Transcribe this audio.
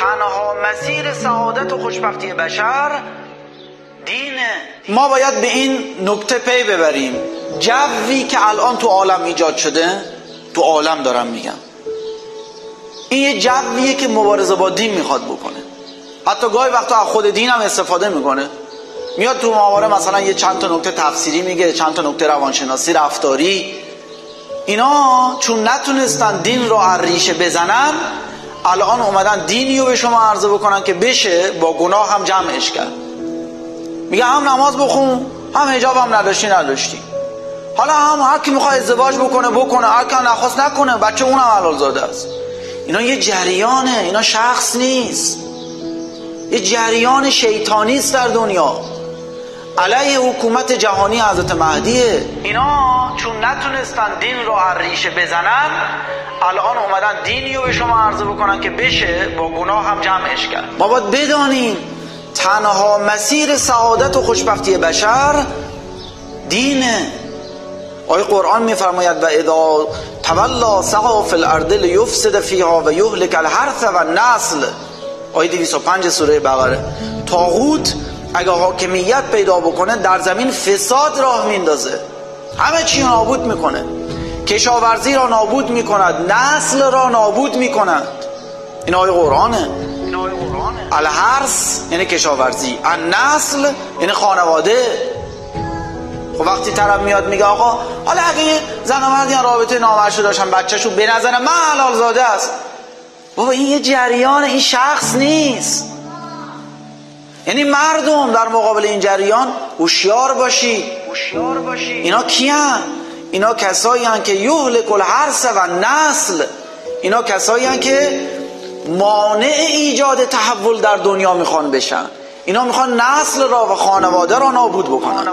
تنها مسیر سعادت و خوشبختی بشر دینه ما باید به این نکته پی ببریم. جوی که الان تو عالم ایجاد شده تو عالم دارم میگم. این یه جویه که مبارزه با دین می‌خواد بکنه. حتی گاهی وقتا از خود دین هم استفاده می‌کنه. میاد تو ماهواره مثلا یه چند تا نکته تفسیری میگه چند تا نکته روانشناسی رفتاری. اینا چون نتونستن دین رو ریشه بزنن الان اومدن دینی رو به شما عرضه بکنن که بشه با گناه هم جمعش کرد. میگه هم نماز بخون هم هجاب هم نداشتی نداشتی. حالا هم هر کی می‌خواد ازدواج بکنه بکنه. هر کی نخواست نکنه بچه اونم حلال زاده است. اینا یه جریانه اینا شخص نیست. یه جریان شیطانی است در دنیا. علیه حکومت جهانی حضرت مهدیه اینا چون نتونستن دین رو ریشه بزنن الان اومدن دینی رو به شما عرضه بکنن که بشه با گناه هم جمعش کرد. ما باید بدانیم تنها مسیر سعادت و خوشبختی بشر دینه. آیه قرآن میفرماید و اذا تولا سعا فی الارض لیفسد فیها و یهلک الحرث و نسل آیه 205 سوره بقره. تاغوت اگه حاکمیت پیدا بکنه در زمین فساد راه میندازه. همه چی نابود می‌کنه. کشاورزی را نابود می‌کند نسل را نابود می‌کند. این آیه قرآنه. الحرس یعنی کشاورزی. النسل یعنی خانواده. خب وقتی طرف میاد میگه آقا حالا اگه زن و مرد رابطه نامشروع داشتن بچهشون به نظر من حلال زاده است. بابا این یه جریان این شخص نیست. یعنی مردم در مقابل این جریان هوشیار باشی. هوشیار باشی اینا کیان؟ اینا کسایی هن که یهلک الحرس و نسل. اینا کسایی هن که مانع ایجاد تحول در دنیا می‌خوان بشن. اینا می‌خوان نسل را و خانواده را نابود بکنن.